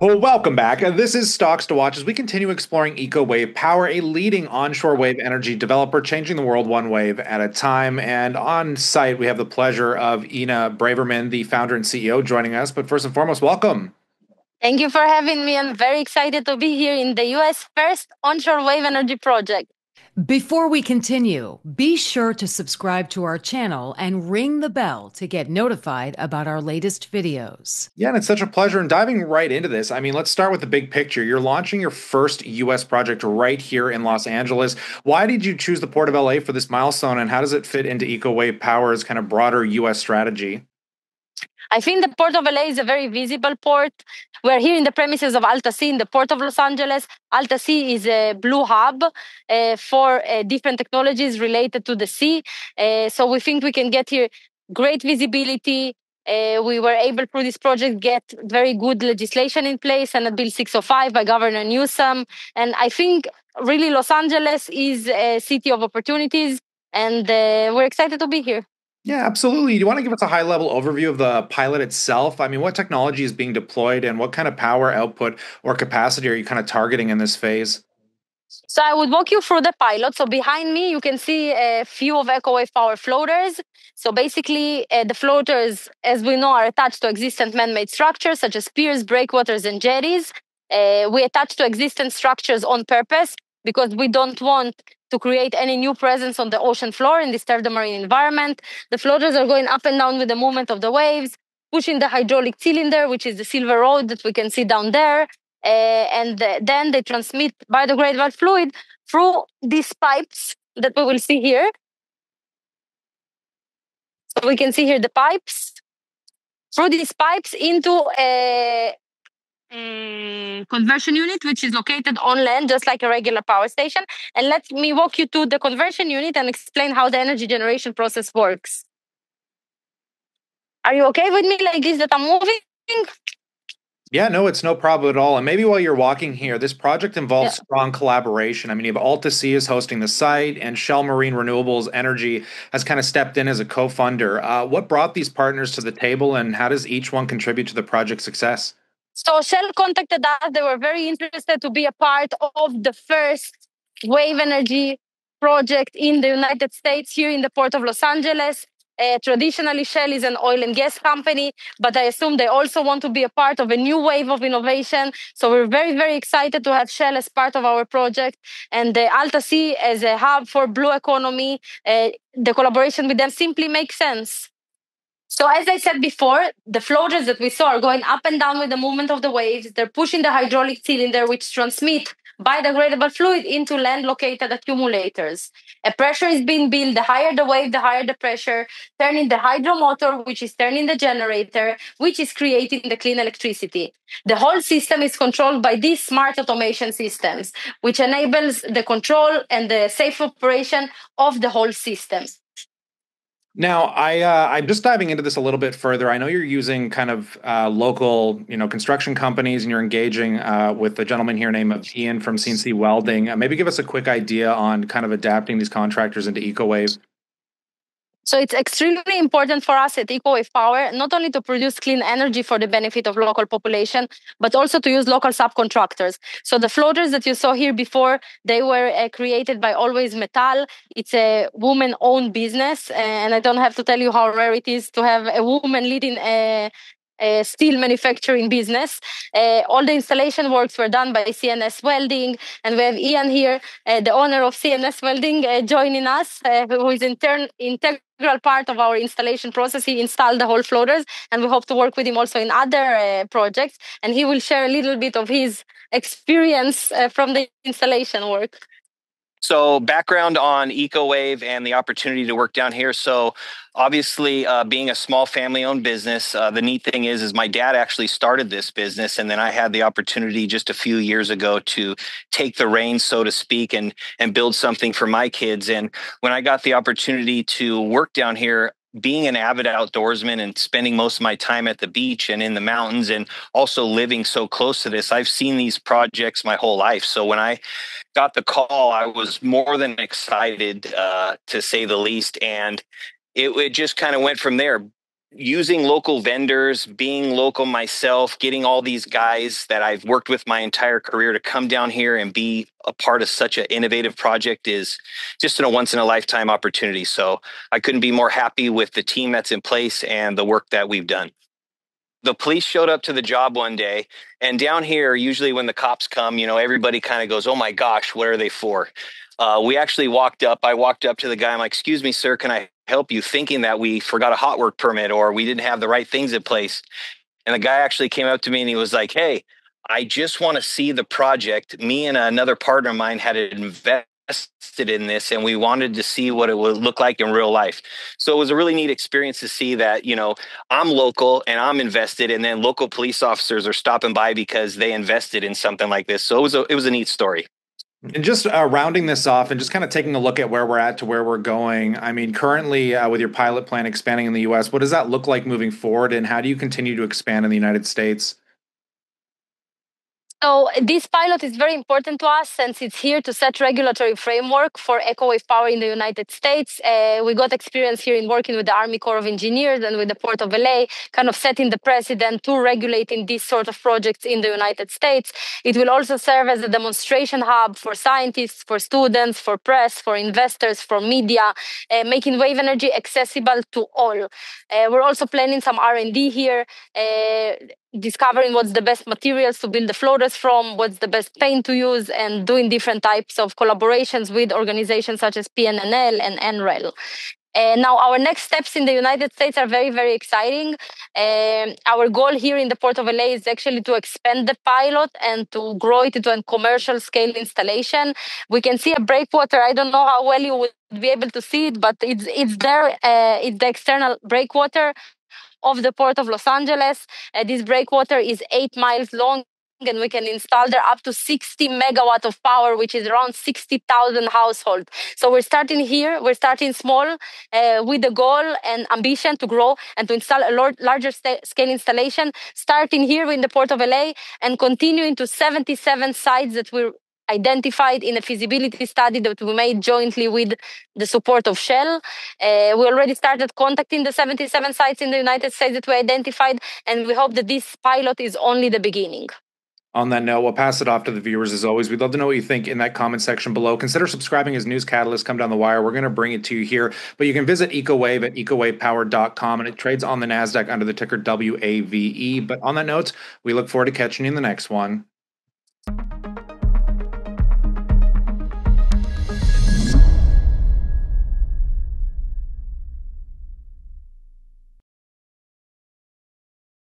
Well, welcome back. Uh, this is Stocks to Watch as we continue exploring EcoWave Power, a leading onshore wave energy developer, changing the world one wave at a time. And on site, we have the pleasure of Inna Braverman, the founder and CEO, joining us. But first and foremost, welcome. Thank you for having me. I'm very excited to be here in the US first onshore wave energy project. Before we continue, be sure to subscribe to our channel and ring the bell to get notified about our latest videos. Yeah, and it's such a pleasure. And diving right into this, I mean, let's start with the big picture. You're launching your first US project right here in Los Angeles. Why did you choose the Port of LA for this milestone, and how does it fit into EcoWave Power's kind of broader US strategy? I think the Port of LA is a very visible port. We're here in the premises of AltaSea in the Port of Los Angeles. Alta Sea is a blue hub uh, for uh, different technologies related to the sea. Uh, so we think we can get here great visibility. Uh, we were able through this project get very good legislation in place, and a Bill 605 by Governor Newsom. And I think really Los Angeles is a city of opportunities, and uh, we're excited to be here. Yeah, absolutely. Do you want to give us a high level overview of the pilot itself? I mean, what technology is being deployed and what kind of power output or capacity are you kind of targeting in this phase? So I would walk you through the pilot. So behind me, you can see a few of EcoWave Power floaters. So basically, uh, the floaters, as we know, are attached to existing man-made structures such as piers, breakwaters, and jetties. Uh, we attach to existing structures on purpose because we don't want to create any new presence on the ocean floor and disturb the marine environment. The floaters are going up and down with the movement of the waves, pushing the hydraulic cylinder, which is the silver rod that we can see down there. Uh, and uh, then they transmit biodegradable fluid through these pipes that we will see here. So we can see here the pipes through these pipes into a, a conversion unit, which is located on land, just like a regular power station. And let me walk you to the conversion unit and explain how the energy generation process works. Are you okay with me like this that I'm moving? Yeah, no, it's no problem at all. And maybe while you're walking here, this project involves Yeah. strong collaboration. I mean, you have AltaSea is hosting the site, and Shell Marine Renewables Energy has kind of stepped in as a co-funder. Uh, what brought these partners to the table, and how does each one contribute to the project's success? So Shell contacted us. They were very interested to be a part of the first wave energy project in the United States here in the port of Los Angeles. Uh, traditionally, Shell is an oil and gas company, but I assume they also want to be a part of a new wave of innovation. So we're very, very excited to have Shell as part of our project and uh, Alta Sea as a hub for blue economy. Uh, the collaboration with them simply makes sense. So as I said before, the floaters that we saw are going up and down with the movement of the waves. They're pushing the hydraulic cylinder, which transmit biodegradable fluid into land-located accumulators. A pressure is being built. The higher the wave, the higher the pressure, turning the hydromotor, which is turning the generator, which is creating the clean electricity. The whole system is controlled by these smart automation systems, which enables the control and the safe operation of the whole system. Now, I uh, I'm just diving into this a little bit further. I know you're using kind of uh, local, you know, construction companies, and you're engaging uh, with a gentleman here named Ian from CNC Welding. Uh, maybe give us a quick idea on kind of adapting these contractors into EcoWave. So it's extremely important for us at EcoWave Power not only to produce clean energy for the benefit of local population, but also to use local subcontractors. So the floaters that you saw here before, they were uh, created by Always Metal. It's a woman-owned business, and I don't have to tell you how rare it is to have a woman leading a, a steel manufacturing business. Uh, all the installation works were done by C&S Welding, and we have Ian here, uh, the owner of C&S Welding, uh, joining us, uh, who is in turn integral part of our installation process. He installed the whole floaters, and we hope to work with him also in other uh, projects. And he will share a little bit of his experience uh, from the installation work. So, background on EcoWave and the opportunity to work down here. So, obviously, uh, being a small family-owned business, uh, the neat thing is, is my dad actually started this business, and then I had the opportunity just a few years ago to take the reins, so to speak, and and build something for my kids. And when I got the opportunity to work down here, being an avid outdoorsman and spending most of my time at the beach and in the mountains and also living so close to this i've seen these projects my whole life. So when i got the call i was more than excited uh, to say the least and it, it just kind of went from there using local vendors, being local myself, getting all these guys that I've worked with my entire career to come down here and be a part of such an innovative project is just a once in a lifetime opportunity. So I couldn't be more happy with the team that's in place and the work that we've done. The police showed up to the job one day, and down here, usually when the cops come, you know, everybody kind of goes, Oh my gosh, what are they for? Uh, we actually walked up. I walked up to the guy. I'm like, Excuse me, sir, can I help you thinking that we forgot a hot work permit or we didn't have the right things in place. And the guy actually came up to me and he was like, Hey, I just want to see the project. Me and another partner of mine had invested in this and we wanted to see what it would look like in real life. So it was a really neat experience to see that, you know, I'm local and I'm invested and then local police officers are stopping by because they invested in something like this. So it was a, it was a neat story. And just uh, rounding this off and just kind of taking a look at where we're at to where we're going. I mean, currently uh, with your pilot plan expanding in the US, what does that look like moving forward? And how do you continue to expand in the United States? So this pilot is very important to us since it's here to set regulatory framework for EcoWave power in the United States. Uh, we got experience here in working with the Army Corps of Engineers and with the Port of LA, kind of setting the precedent to regulating these sort of projects in the United States. It will also serve as a demonstration hub for scientists, for students, for press, for investors, for media, uh, making wave energy accessible to all. Uh, we're also planning some R&D here uh, discovering what's the best materials to build the floaters from, what's the best paint to use, and doing different types of collaborations with organizations such as PNNL and NREL. And now our next steps in the United States are very, very exciting. Um, our goal here in the Port of LA is actually to expand the pilot and to grow it into a commercial scale installation. We can see a breakwater. I don't know how well you would be able to see it, but it's it's there. Uh, it's the external breakwater of the port of Los Angeles. Uh, this breakwater is eight miles long and we can install there up to 60 megawatt of power, which is around 60,000 households. So we're starting here, we're starting small uh, with the goal and ambition to grow and to install a larger st- scale installation, starting here in the port of LA and continuing to 77 sites that we're identified in a feasibility study that we made jointly with the support of Shell. Uh, we already started contacting the 77 sites in the United States that we identified, and we hope that this pilot is only the beginning. On that note, we'll pass it off to the viewers as always. We'd love to know what you think in that comment section below. Consider subscribing as News Catalyst come down the wire. We're going to bring it to you here, but you can visit EcoWave at ecowavepower.com and it trades on the NASDAQ under the ticker WAVE. But on that note, we look forward to catching you in the next one.